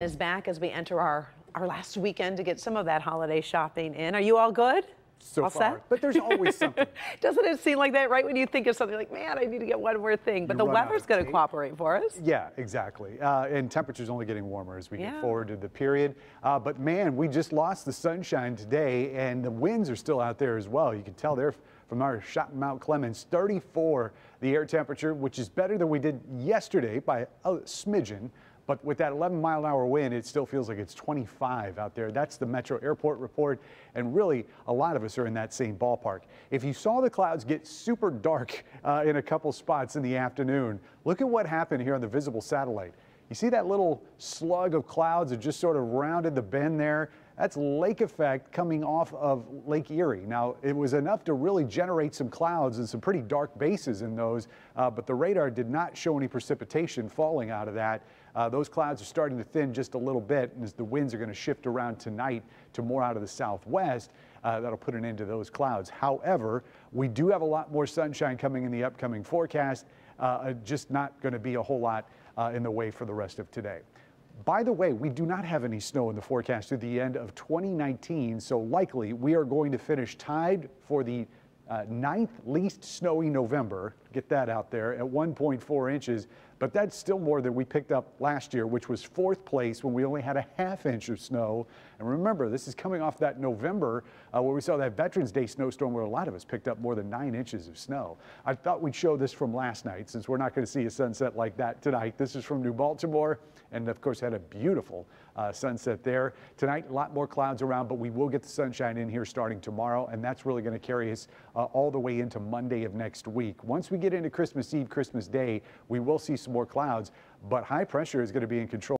is back as we enter our, our last weekend to get some of that holiday shopping in. Are you all good? So all far, set? but there's always something. Doesn't it seem like that right when you think of something like, man, I need to get one more thing, but You the weather's going to cooperate for us. Yeah, exactly. Uh, and temperatures only getting warmer as we Yeah. get forward to the period. Uh, but man, we just lost the sunshine today, and the winds are still out there as well. You can tell they're from our shot in Mount Clemens, 34 the air temperature, which is better than we did yesterday by a smidgen. But with that 11 mile an hour wind, it still feels like it's 25 out there. That's the Metro Airport report. And really, a lot of us are in that same ballpark. If you saw the clouds get super dark uh, in a couple spots in the afternoon, look at what happened here on the visible satellite. You see that little slug of clouds that just sort of rounded the bend there? That's lake effect coming off of Lake Erie. Now, it was enough to really generate some clouds and some pretty dark bases in those, uh, but the radar did not show any precipitation falling out of that. Uh, those clouds are starting to thin just a little bit, and as the winds are going to shift around tonight to more out of the southwest, uh, that'll put an end to those clouds. However, we do have a lot more sunshine coming in the upcoming forecast, uh, just not going to be a whole lot uh, in the way for the rest of today. By the way, we do not have any snow in the forecast through the end of 2019, so likely we are going to finish tied for the uh, ninth least snowy November. Get that out there at 1.4 inches, but that's still more than we picked up last year, which was fourth place when we only had a half inch of snow. And remember, this is coming off that November uh, where we saw that Veterans Day snowstorm where a lot of us picked up more than nine inches of snow. I thought we'd show this from last night since we're not going to see a sunset like that tonight. This is from New Baltimore, and of course, had a beautiful uh, sunset there. Tonight, a lot more clouds around, but we will get the sunshine in here starting tomorrow, and that's really going to carry us uh, all the way into Monday of next week. Once we get into Christmas Eve, Christmas Day, we will see some more clouds, but high pressure is going to be in control.